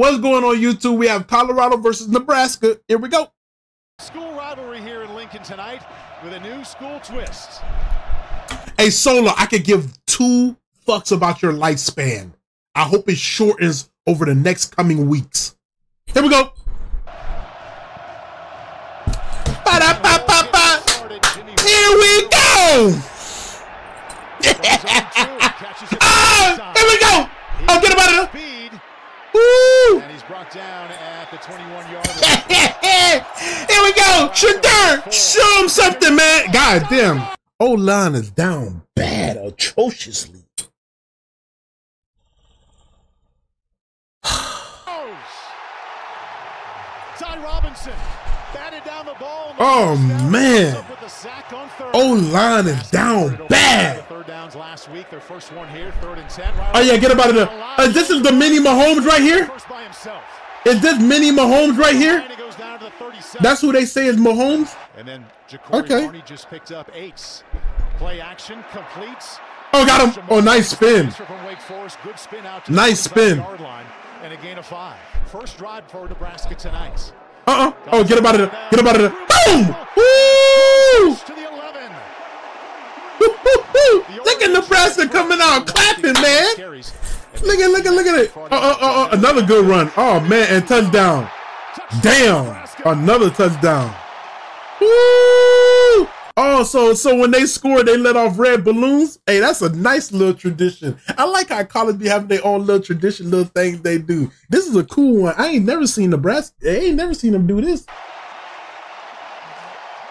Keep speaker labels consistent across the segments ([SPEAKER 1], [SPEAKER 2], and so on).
[SPEAKER 1] What's going on YouTube? We have Colorado versus Nebraska. Here we go.
[SPEAKER 2] School rivalry here in Lincoln tonight with a new school twist.
[SPEAKER 1] Hey, Solo, I could give two fucks about your lifespan. I hope it shortens over the next coming weeks. Here we go. Here we go. ah, here we go. Oh, get him out of there. Woo.
[SPEAKER 2] And he's brought down at the 21 yard line.
[SPEAKER 1] Here we go. Shedeur. Show him something, man. God damn. O line is down bad, atrociously.
[SPEAKER 2] Ty Robinson batted down the ball.
[SPEAKER 1] Oh, man. O line is down bad.
[SPEAKER 2] Third downs last week. Their first one here, third and 10.
[SPEAKER 1] Oh, yeah, get him out of there. Uh, this is the mini Mahomes right here?
[SPEAKER 2] First by himself.
[SPEAKER 1] Is this mini Mahomes right here?
[SPEAKER 2] And it goes down to the 37.
[SPEAKER 1] That's who they say is Mahomes?
[SPEAKER 2] And then
[SPEAKER 1] Okay.
[SPEAKER 2] Just picked up eights. Play action completes.
[SPEAKER 1] Oh, got him. Oh, nice spin.
[SPEAKER 2] From Wake Forest, good spin out to
[SPEAKER 1] Nice spin.
[SPEAKER 2] And a gain of five. First drive for Nebraska tonight.
[SPEAKER 1] Uh-uh. Oh, get him out of there. Get him out of there. Boom! Woo!
[SPEAKER 2] To the 11.
[SPEAKER 1] Woo, woo, woo. Look at Nebraska coming out clapping, man. Look at, look at, look at it. Oh, oh, oh, oh, another good run. Oh, man, and touchdown. Damn. Another touchdown. Woo! Oh, so so when they score, they let off red balloons. Hey, that's a nice little tradition. I like how college be having their own little tradition, little things they do. This is a cool one. I ain't never seen Nebraska. I ain't never seen them do this.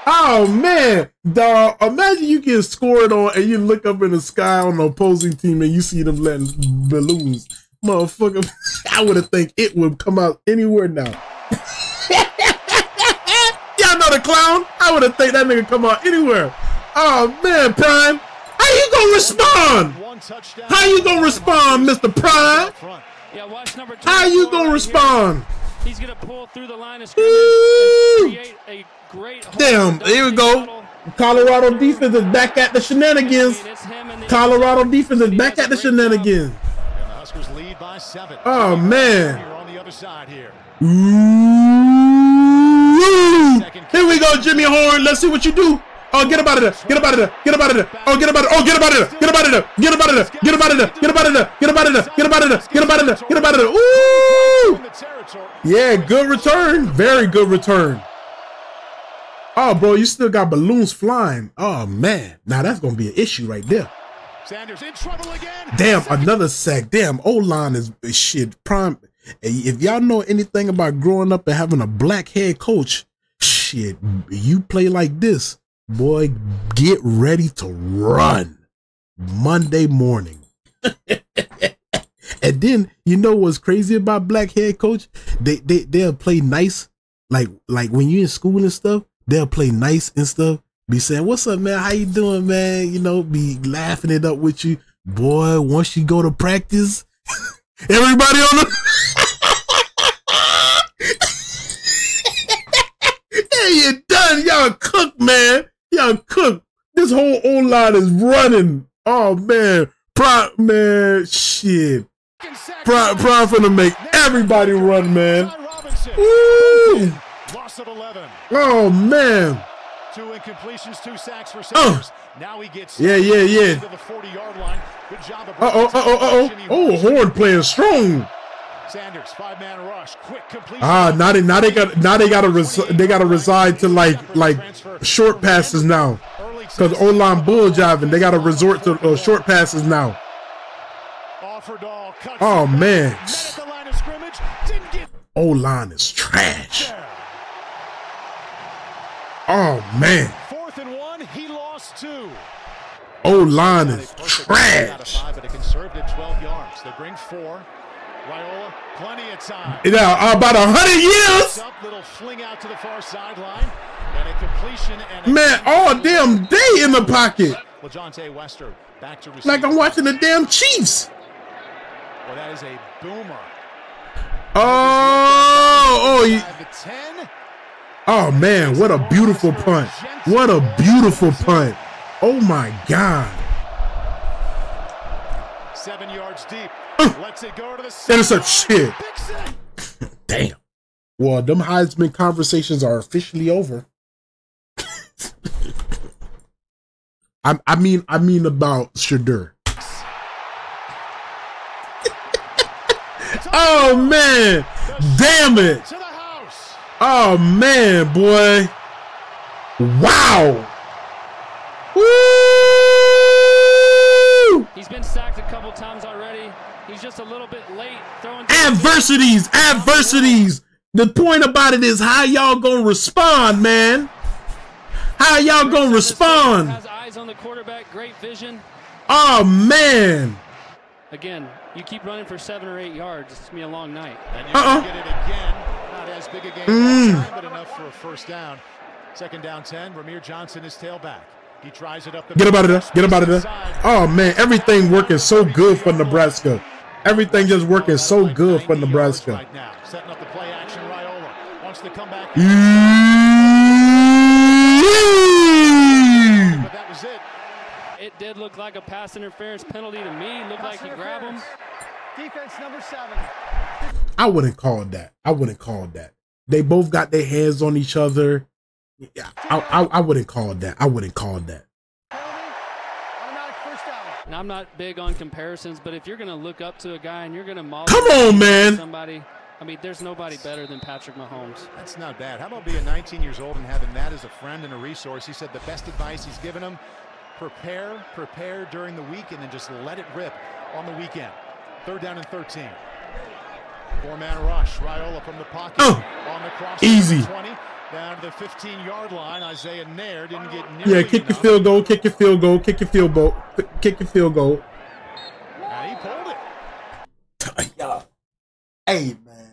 [SPEAKER 1] Oh man, dog! Imagine you get scored on and you look up in the sky on the opposing team and you see them letting balloons, motherfucker. I would have think it would come out anywhere now. Y'all the clown? I would have think that nigga come out anywhere. Oh man, Prime, how you gonna respond? How you gonna respond, Mr. Prime?
[SPEAKER 2] Front.
[SPEAKER 3] Yeah, watch number two.
[SPEAKER 1] How you gonna respond?
[SPEAKER 3] He's gonna pull through the line of scrimmage and create a
[SPEAKER 1] Damn, here we go. Colorado defense is back at the shenanigans.
[SPEAKER 3] I mean, it's him and the-
[SPEAKER 1] Colorado defense is back at the shenanigans.
[SPEAKER 2] And the Huskers lead by seven.
[SPEAKER 1] Oh man.
[SPEAKER 2] Here on the other side here.
[SPEAKER 1] We go, Jimmy Horn. Let's see what you do. Oh, get him out of there. Get him out of there. Get him out of there. Oh, get him out of there. Oh, get him out of there. Get him out of there. Get him out of there. Get him out of there. Get him out of there. Get him out of there. Get him out of there. Get him out of there. Get him out of there. Ooh.
[SPEAKER 2] In the territory.
[SPEAKER 1] Yeah, good return. Very good return. Oh, bro, you still got balloons flying. Oh, man. Now that's going to be an issue right there.
[SPEAKER 2] Sanders in trouble again.
[SPEAKER 1] Damn, another sack. Damn, O line is is shit. Prime. If y'all know anything about growing up and having a black head coach, shit, you play like this, boy, get ready to run Monday morning. and then you know what's crazy about black head coach? They they they'll play nice, like like when you're in school and stuff. They'll play nice and stuff. Be saying, "What's up, man? How you doing, man?" You know, be laughing it up with you, boy. Once you go to practice, everybody on the hey, you done. Y'all cook, man. Y'all cook. This whole O line is running. Oh man, Prime, man, shit. Prime, Prime finna make everybody run, man. Woo!
[SPEAKER 2] Loss of 11.
[SPEAKER 1] Oh man.
[SPEAKER 2] Two incompletions, two sacks for Sanders. Now he gets
[SPEAKER 1] Yeah, yeah, yeah.
[SPEAKER 2] to the 40-yard line. Good job of
[SPEAKER 1] Uh oh, uh oh, uh oh. Oh, Horn playing strong.
[SPEAKER 2] Sanders, five-man rush, quick completion.
[SPEAKER 1] Ah, now they now they got now they gotta res- they gotta reside to like like short passes now. Cause O line bull jiving, they gotta resort to uh, short passes now. Oh man,
[SPEAKER 2] Met line of scrimmage. Didn't get
[SPEAKER 1] O line is trash. Oh man,
[SPEAKER 2] Fourth and one, he lost two.
[SPEAKER 1] O line is
[SPEAKER 2] perfect out of
[SPEAKER 1] trash.
[SPEAKER 2] five, but a conservative 12 yards. They bring four. Raiola, plenty of time.
[SPEAKER 1] Yeah, uh, about a hundred years,
[SPEAKER 2] little fling out to the far sideline, and a completion. And a
[SPEAKER 1] man. All damn day in the pocket,
[SPEAKER 2] LaJohntay Wester back to receive.
[SPEAKER 1] like I'm watching the damn Chiefs.
[SPEAKER 2] Well, that is a boomer.
[SPEAKER 1] Oh, oh, you-
[SPEAKER 2] Five to 10.
[SPEAKER 1] Oh man, what a beautiful punt. What a beautiful punt. Oh my god.
[SPEAKER 2] Seven yards deep. Sideline.
[SPEAKER 1] shit.
[SPEAKER 2] Sack.
[SPEAKER 1] Well, them Heisman conversations are officially over. I, I mean, I mean about Shedeur. oh man, damn it! Oh man, boy! Wow!
[SPEAKER 3] He's been sacked a couple times already. He's just a little bit late throwing.
[SPEAKER 1] Adversities, adversities. The point about it is how y'all gonna respond, man. How y'all gonna respond?
[SPEAKER 3] Has eyes on the quarterback, great vision.
[SPEAKER 1] Oh man.
[SPEAKER 3] Again, you keep running for seven or eight yards. It's gonna be a long night.
[SPEAKER 2] And you
[SPEAKER 1] Uh-uh.
[SPEAKER 2] get it again. Not as big a game
[SPEAKER 1] Mm.
[SPEAKER 2] time, but enough for a first down. Second down 10. Rahmir Johnson is tailback. He tries it up the
[SPEAKER 1] Get up out of there. Get up out of there. Oh man, everything working so good for Nebraska. Everything just working so good for Nebraska.
[SPEAKER 2] Right now, setting up the play action. Raiola wants to come back.
[SPEAKER 1] Mm.
[SPEAKER 2] But that was it.
[SPEAKER 3] It did look like a pass interference penalty to me. Looked like he grabbed him.
[SPEAKER 4] Defense number seven.
[SPEAKER 1] I wouldn't call it that. I wouldn't call it that. They both got their hands on each other. Yeah, I, I, I wouldn't call it that. I wouldn't call it that.
[SPEAKER 4] Penalty. Automatic first down.
[SPEAKER 3] And I'm not big on comparisons, but if you're gonna look up to a guy and you're gonna model
[SPEAKER 1] Come on, man.
[SPEAKER 3] somebody, I mean, there's nobody better than Patrick Mahomes.
[SPEAKER 2] That's not bad. How about being 19 years old and having that as a friend and a resource? He said the best advice he's given him prepare, prepare during the week, and then just let it rip on the weekend. Third down and 13. Four man rush. Raiola from the pocket.
[SPEAKER 1] Oh,
[SPEAKER 2] on the cross.
[SPEAKER 1] easy.
[SPEAKER 2] 20. Down to the 15 yard line. Isaiah Neyor didn't get near
[SPEAKER 1] Yeah, kick your field goal, kick your field goal, kick your field goal, kick your field goal.
[SPEAKER 2] And he pulled it.
[SPEAKER 1] Hey man,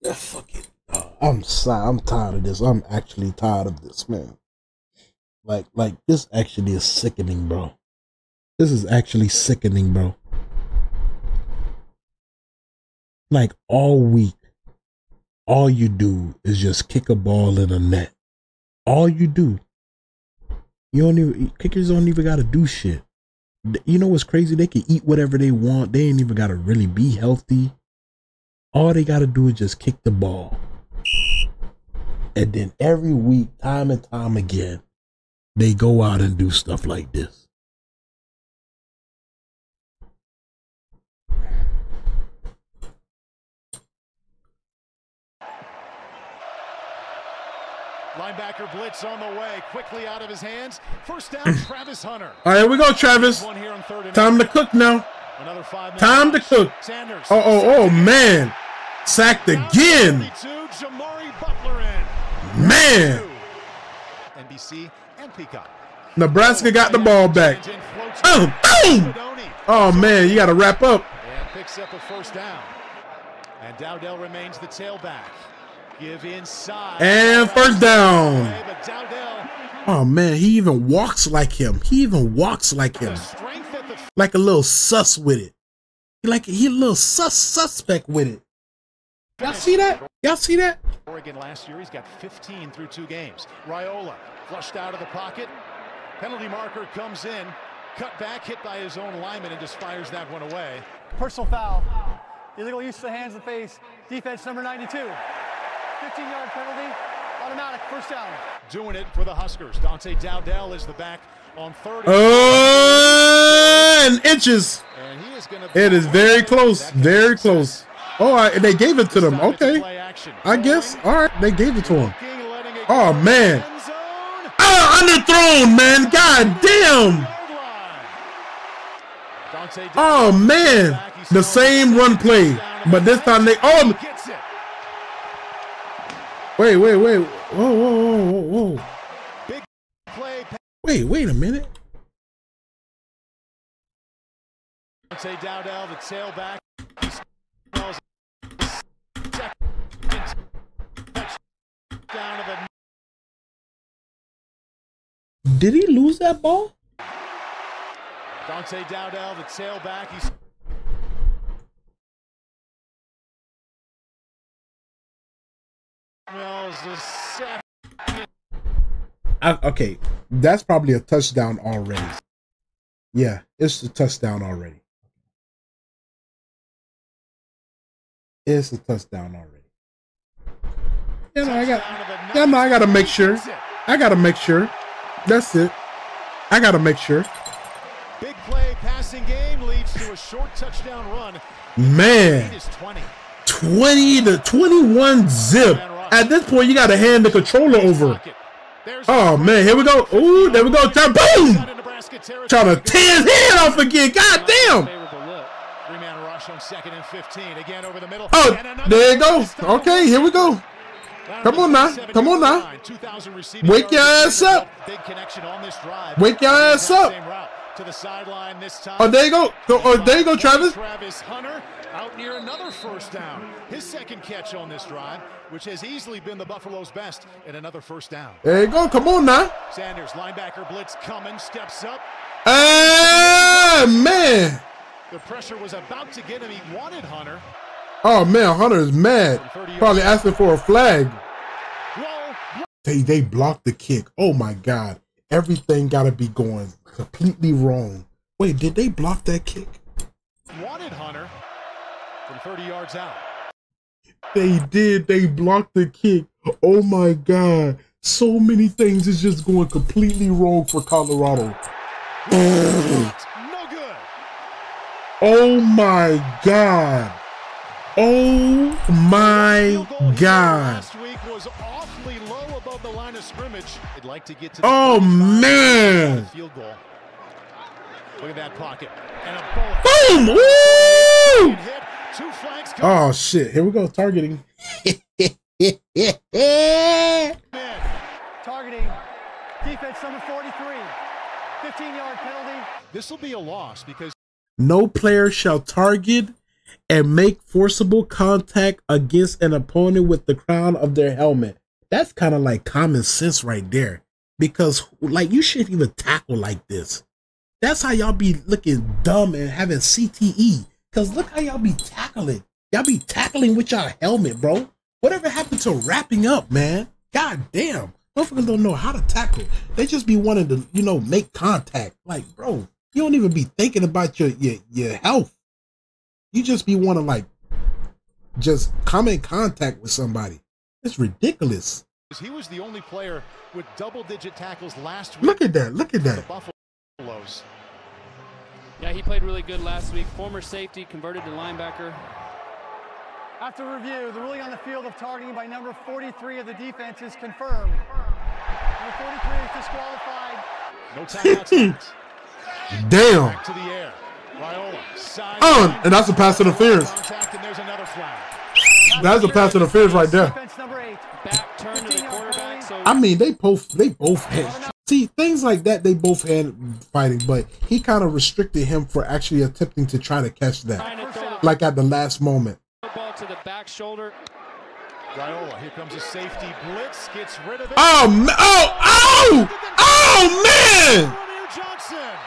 [SPEAKER 1] yeah, fuck it. Uh, I'm sorry. I'm tired of this. I'm actually tired of this, man. Like, like this actually is sickening, bro. This is actually sickening, bro. Like all week, all you do is just kick a ball in a net. All you do. You don't even kickers don't even gotta do shit. You know what's crazy? They can eat whatever they want. They ain't even gotta really be healthy. All they gotta do is just kick the ball. And then every week, time and time again, they go out and do stuff like this.
[SPEAKER 2] Linebacker blitz on the way. Quickly out of his hands. First down, Travis Hunter.
[SPEAKER 1] All right, here we go, Travis.
[SPEAKER 2] One here on third and
[SPEAKER 1] Time to cook now.
[SPEAKER 2] Another five
[SPEAKER 1] Time to cook.
[SPEAKER 2] Sanders.
[SPEAKER 1] Oh, oh, oh, man. Sacked again.
[SPEAKER 2] 32, Jamari Butler in.
[SPEAKER 1] Man.
[SPEAKER 2] NBC and Peacock.
[SPEAKER 1] Nebraska got the ball back. Oh, boom. Oh, man, you got to wrap up.
[SPEAKER 2] And picks up a first down. And Dowdell remains the tailback. Give inside.
[SPEAKER 1] And first down. Oh, man, he even walks like him. He even walks like him.
[SPEAKER 2] strength at the
[SPEAKER 1] Like a little sus with it. Like he a little sus suspect with it. Y'all see that? Y'all see that?
[SPEAKER 2] Oregon last year. He's got 15 through two games. Raiola flushed out of the pocket. Penalty marker comes in. Cut back, hit by his own lineman, and just fires that one away.
[SPEAKER 4] Personal foul. Illegal use of the hands and face. Defense number 92. 15 yard penalty. Automatic first down.
[SPEAKER 2] Doing it for the Huskers. Dante Dowdell is the back on third.
[SPEAKER 1] Oh, and inches.
[SPEAKER 2] And he is gonna
[SPEAKER 1] It is very close. Very close. Oh, I, they gave it to them. Okay. I guess. All right. They gave it to him. Oh, man. Oh, underthrown, man. God damn. Oh, man. The same run play. But this time they. Oh,
[SPEAKER 2] Gets it.
[SPEAKER 1] Wait, wait, wait. Whoa, whoa, whoa, whoa, whoa.
[SPEAKER 2] Big play.
[SPEAKER 1] Wait, wait a minute.
[SPEAKER 2] Dante Dowdell, the tailback. He smells second touchdown the
[SPEAKER 1] Did he lose that ball?
[SPEAKER 2] Dante Dowdell, the tailback. He's smells the second.
[SPEAKER 1] I, okay, that's probably a touchdown already. Yeah, it's a touchdown already. It's a touchdown already. You know, I got. Yeah, no, I gotta make sure. I gotta make sure. That's it. I gotta make sure.
[SPEAKER 2] Big play passing game leads to a short touchdown run.
[SPEAKER 1] Man,
[SPEAKER 2] 20.
[SPEAKER 1] 20 to 21 zip. At this point, you gotta hand the controller over. Oh man, here we go. Ooh, there we go. Boom! Trying to tear his head off again. God damn.
[SPEAKER 3] Favorable look.
[SPEAKER 2] Three-man rush on second and 15. Again over the middle.
[SPEAKER 1] Oh, there you go. Okay, here we go. Come on now. Come on now. Wake your ass up. Wake your ass up.
[SPEAKER 2] To the sideline this time.
[SPEAKER 1] Oh, there you go. Go- Oh, there you go, Travis.
[SPEAKER 2] Travis Hunter out near another first down. His second catch on this drive, which has easily been the Buffalo's best in another first down.
[SPEAKER 1] There you go. Come on now.
[SPEAKER 2] Sanders, linebacker blitz coming, steps up.
[SPEAKER 1] Ah, man.
[SPEAKER 2] The pressure was about to get him. He wanted Hunter.
[SPEAKER 1] Oh man, Hunter is mad. Probably asking for a flag. They they blocked the kick. Oh my god. Everything gotta be going completely wrong. Wait, did they block that kick?
[SPEAKER 2] wanted Hunter from 30 yards out.
[SPEAKER 1] They did. They blocked the kick. Oh my god. So many things is just going completely wrong for Colorado.
[SPEAKER 2] no good.
[SPEAKER 1] Oh my god. Oh my
[SPEAKER 2] Field goal here
[SPEAKER 1] god.
[SPEAKER 2] The line of scrimmage. They'd like to get to the
[SPEAKER 1] Oh man.
[SPEAKER 2] Field goal. Look at that pocket. And a bullet.
[SPEAKER 1] Boom! Woo!
[SPEAKER 2] Two flags
[SPEAKER 1] Oh shit. Here we go. Targeting.
[SPEAKER 4] Targeting defense number 43. 15 yard penalty.
[SPEAKER 2] This will be a loss because
[SPEAKER 1] No player shall target and make forcible contact against an opponent with the crown of their helmet. That's kind of like common sense right there. Because like you shouldn't even tackle like this. That's how y'all be looking dumb and having CTE. Cause look how y'all be tackling. Y'all be tackling with y'all helmet, bro. Whatever happened to wrapping up, man? God damn. Motherfuckers don't know how to tackle. They just be wanting to, you know, make contact. Like, bro, you don't even be thinking about your your, your health. You just be wanting like just come in contact with somebody. It's ridiculous.
[SPEAKER 2] he was the only player with double-digit tackles last week
[SPEAKER 1] Look at that. Look at that.
[SPEAKER 2] Buffaloes.
[SPEAKER 3] Yeah, he played really good last week. Former safety, converted to linebacker.
[SPEAKER 4] After review, the ruling on the field of targeting by number 43 of the defense is confirmed. Number 43 is disqualified.
[SPEAKER 2] No timeouts.
[SPEAKER 1] Damn.
[SPEAKER 2] Back to the air. Raiola. Side uh,
[SPEAKER 1] On and that's a pass interference.
[SPEAKER 2] Contact, and there's another flag.
[SPEAKER 1] That's a pass interference right there.
[SPEAKER 4] Defense number 8.
[SPEAKER 3] Back turn to the quarterback. So
[SPEAKER 1] I mean, they both they both had see things like that. They both had fighting, but he kind of restricted him for actually attempting to try to catch that,
[SPEAKER 3] trying to throw
[SPEAKER 1] like at the last moment.
[SPEAKER 3] to the back shoulder.
[SPEAKER 2] Raiola. Here comes a safety blitz. Gets rid of it.
[SPEAKER 1] Oh, oh, oh, oh, man!
[SPEAKER 2] Johnson.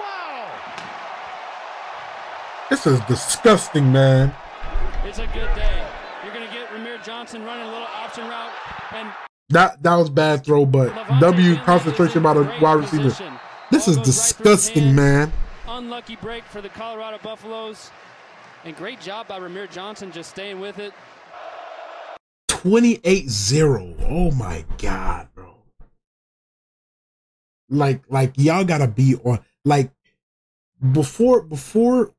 [SPEAKER 2] Wow.
[SPEAKER 1] This is disgusting, man.
[SPEAKER 3] It's a good day. You're going to get Rahmir Johnson running a little option route. And
[SPEAKER 1] That that was bad throw, but
[SPEAKER 3] Levante
[SPEAKER 1] W concentration by the wide receiver.
[SPEAKER 3] position.
[SPEAKER 1] This
[SPEAKER 3] Ball
[SPEAKER 1] is
[SPEAKER 3] goes right
[SPEAKER 1] disgusting, man.
[SPEAKER 3] Unlucky break for the Colorado Buffaloes. And great job by Rahmir Johnson just staying with it.
[SPEAKER 1] 28-0. Oh my god, bro. Like like y'all gotta be on like before before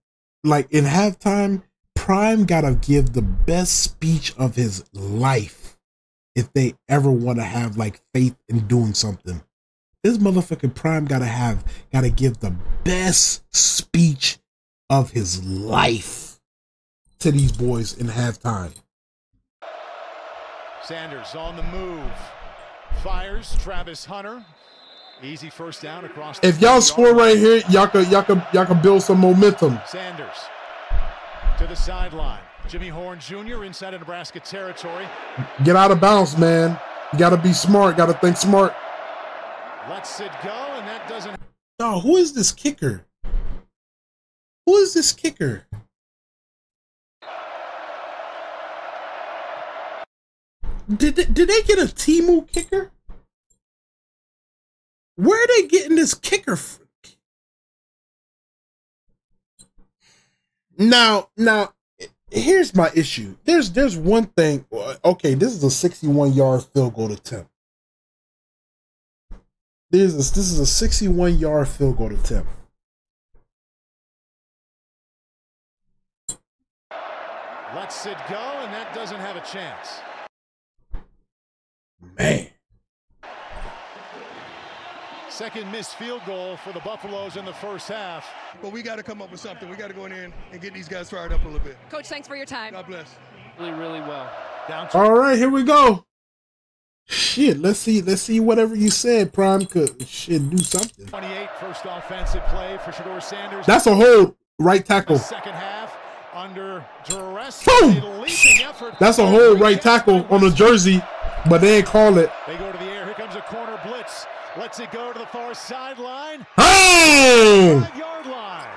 [SPEAKER 1] like in halftime, Prime gotta give the best speech of his life if they ever want to have like faith in doing something. This motherfucking Prime gotta have gotta give the best speech of his life to these boys in halftime.
[SPEAKER 2] Sanders on the move. Fires Travis Hunter. Easy first down across the
[SPEAKER 1] If y'all score right here, y'all can, y'all can, y'all can build some momentum.
[SPEAKER 2] Sanders to the sideline. Jimmy Horn Jr. inside of Nebraska territory.
[SPEAKER 1] Get out of bounds, man. You gotta be smart. Gotta think smart.
[SPEAKER 2] Lets it go, and that doesn't.
[SPEAKER 1] Oh, who is this kicker? Who is this kicker? Did they, did they get a Timu kicker? Where are they getting this kicker? Now, now, here's my issue. There's there's one thing. Okay, this is a 61 yard field goal attempt. This is this is a 61 yard field goal attempt.
[SPEAKER 2] Lets it go, and that doesn't have a chance.
[SPEAKER 1] Man.
[SPEAKER 2] Second missed field goal for the Buffaloes in the first half.
[SPEAKER 5] But we got to come up with something. We got to go in there and get these guys fired up a little bit.
[SPEAKER 6] Coach, thanks for your time.
[SPEAKER 5] God bless.
[SPEAKER 3] Really, really well.
[SPEAKER 2] Down to
[SPEAKER 1] All right, here we go. Shit, let's see. Let's see whatever you said, Prime could shit do something.
[SPEAKER 2] 28, first offensive play for Shedeur Sanders.
[SPEAKER 1] That's a whole right tackle.
[SPEAKER 2] Second half under duress.
[SPEAKER 1] Boom!
[SPEAKER 2] Effort.
[SPEAKER 1] That's a whole right tackle on the jersey, but they ain't call it.
[SPEAKER 2] They go to the air. Here comes a corner blitz. Lets it go to the far sideline.
[SPEAKER 1] Oh!
[SPEAKER 2] Five yard line.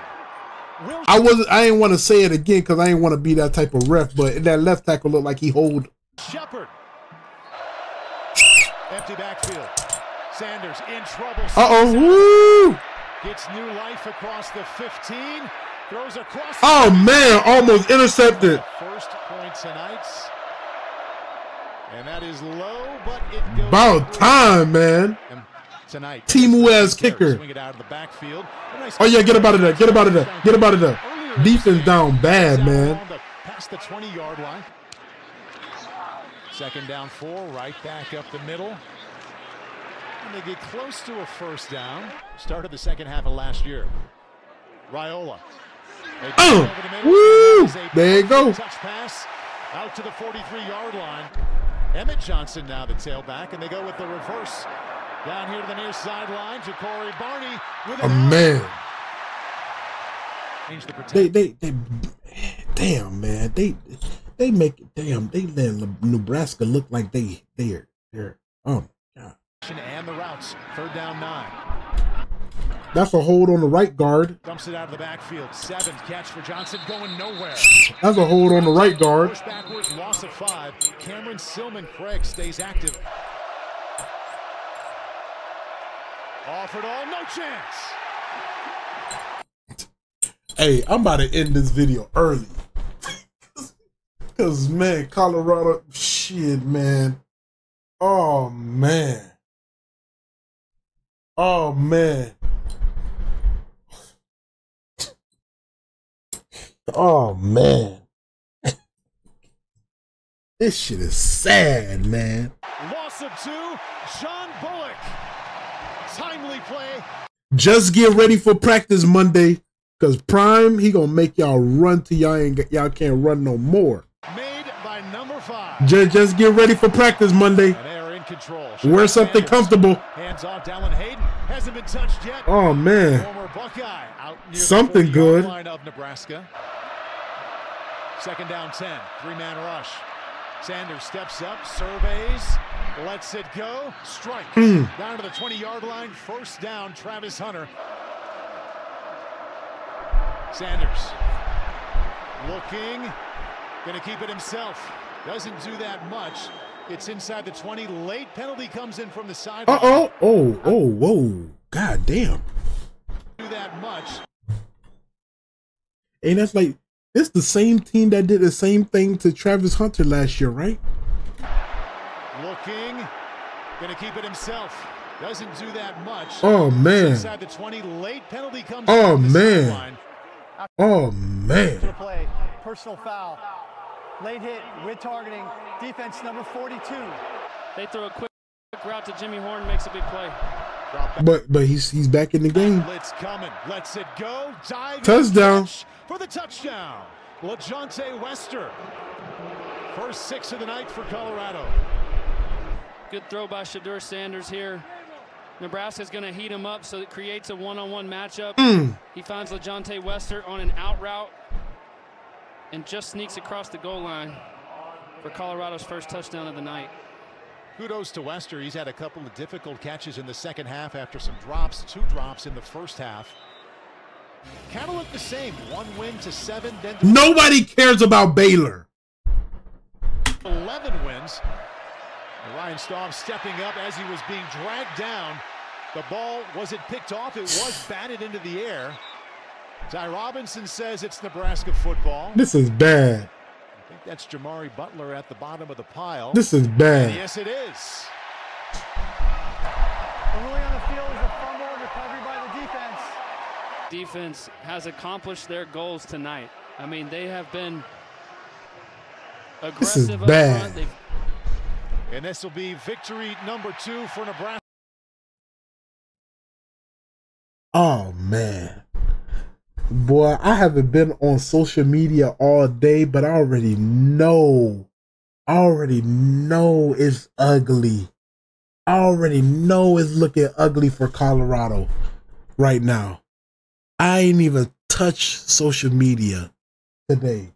[SPEAKER 2] Will
[SPEAKER 1] I was I didn't want to say it again because I didn't want to be that type of ref, but that left tackle looked like he hold.
[SPEAKER 2] Shepard. Empty backfield. Sanders in trouble.
[SPEAKER 1] Uh oh!
[SPEAKER 2] Gets new life across the 15. Throws across.
[SPEAKER 1] Oh man! Almost intercepted.
[SPEAKER 2] First point tonight. And that is low, but it goes
[SPEAKER 1] About time, man.
[SPEAKER 2] Tonight.
[SPEAKER 1] Timu as kicker.
[SPEAKER 2] Swing it out of the backfield. A nice
[SPEAKER 1] Oh yeah, get up out of there. Get up out of there. Get up out of there. Defense down bad, man.
[SPEAKER 2] Past the 20 yard line. Second down four, right back up the middle. And they get close to a first down. Started the second half of last year. Get
[SPEAKER 1] Oh, woo!
[SPEAKER 2] That is a
[SPEAKER 1] There you go.
[SPEAKER 2] Touch pass out to the 43 yard line. Emmett Johnson now the tailback, and they go with the reverse. Down here to the near sideline to Corey Barney with
[SPEAKER 1] Oh man.
[SPEAKER 2] Change the protection.
[SPEAKER 1] They they they. Damn man. They they make it, damn. They let Nebraska look like they they're they're. Oh my god.
[SPEAKER 2] and the routes. Third down nine.
[SPEAKER 1] That's a hold on the right guard.
[SPEAKER 2] Dumps it out of the backfield. Seven catch for Johnson going nowhere.
[SPEAKER 1] That's a hold on the right guard.
[SPEAKER 2] Push backwards, loss of five. Cam'Ron Silmon-Craig stays active. Offered all, no chance.
[SPEAKER 1] Hey, I'm about to end this video early. Cause man, Colorado, shit, man. Oh man. Oh man. Oh man. this shit is sad, man.
[SPEAKER 2] Loss of two. John. Timely play.
[SPEAKER 1] Just get ready for practice Monday. Cause Prime, he gonna make y'all run till y'all ain't y'all can't run no more.
[SPEAKER 2] Made by number five.
[SPEAKER 1] Just just get ready for practice Monday.
[SPEAKER 2] And they are in control.
[SPEAKER 1] Wear something comfortable.
[SPEAKER 2] Hands off. Dallin Hayden hasn't been touched yet.
[SPEAKER 1] Oh man.
[SPEAKER 2] Buckeye out near
[SPEAKER 1] Something
[SPEAKER 2] 40-yard
[SPEAKER 1] good.
[SPEAKER 2] Line of Nebraska. Second down 10. Three-man rush. Sanders steps up, surveys, lets it go, strike.
[SPEAKER 1] Hmm.
[SPEAKER 2] Down to the 20-yard line. First down, Travis Hunter. Sanders looking, gonna keep it himself. Doesn't do that much. It's inside the 20. Late penalty comes in from the side.
[SPEAKER 1] Uh oh. Oh, oh, whoa. God damn.
[SPEAKER 2] Do that much.
[SPEAKER 1] And that's like it's the same team that did the same thing to Travis Hunter last year, right?
[SPEAKER 2] Looking, gonna keep it himself. Doesn't do that much.
[SPEAKER 1] Oh man.
[SPEAKER 2] Inside the 20, late penalty comes.
[SPEAKER 1] Oh,
[SPEAKER 2] from the
[SPEAKER 1] man. Oh
[SPEAKER 4] To
[SPEAKER 1] man.
[SPEAKER 4] play, personal foul. Late hit with targeting. Defense number 42.
[SPEAKER 3] They throw a quick route to Jimmy Horn, makes a big play.
[SPEAKER 1] But but he's he's back in the game.
[SPEAKER 2] Blitz coming. Lets it go. Dive.
[SPEAKER 1] Touchdown.
[SPEAKER 2] For the touchdown. LaJohntay Wester. First six of the night for Colorado.
[SPEAKER 3] Good throw by Shedeur Sanders here. Nebraska's going to heat him up, so it creates a one-on-one matchup.
[SPEAKER 1] Mm.
[SPEAKER 3] He finds LaJohntay Wester on an out route and just sneaks across the goal line for Colorado's first touchdown of the night.
[SPEAKER 2] Kudos to Wester. He's had a couple of difficult catches in the second half after some drops, two drops in the first half. Kind of look the same. One win to seven, then to
[SPEAKER 1] Nobody cares about Baylor.
[SPEAKER 2] 11 wins. And Ryan Staub stepping up as he was being dragged down. The ball wasn't picked off, it was batted into the air. Ty Robinson says it's Nebraska football.
[SPEAKER 1] This is bad.
[SPEAKER 2] I think that's Jamari Butler at the bottom of the pile.
[SPEAKER 1] This is bad.
[SPEAKER 2] yes, it is.
[SPEAKER 4] The ruling on the field is a fumble recovery by the defense.
[SPEAKER 3] Defense has accomplished their goals tonight. I mean, they have been aggressive.
[SPEAKER 1] This is
[SPEAKER 3] aggressive up
[SPEAKER 1] bad.
[SPEAKER 2] And this will be victory number two for Nebraska.
[SPEAKER 1] Oh man. Boy, I haven't been on social media all day, but I already know. I already know it's ugly. I already know it's looking ugly for Colorado right now. I ain't even touched social media today.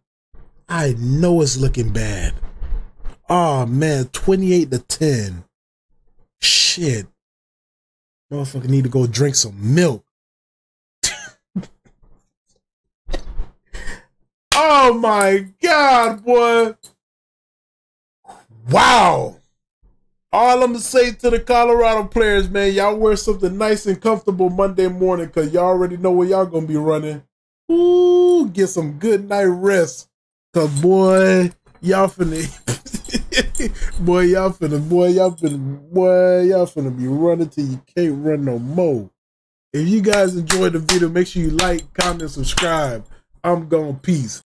[SPEAKER 1] I know it's looking bad. Oh man, 28 to 10. Shit. Motherfucker need to go drink some milk. oh my god, boy. Wow. All I'm gonna say to the Colorado players, man, y'all wear something nice and comfortable Monday morning because y'all already know where y'all gonna be running. Ooh, get some good night rest. Cause boy, y'all finna boy, y'all finna boy, y'all finna boy, y'all finna be running till you can't run no more. If you guys enjoyed the video, make sure you like, comment, subscribe. I'm gone. Peace.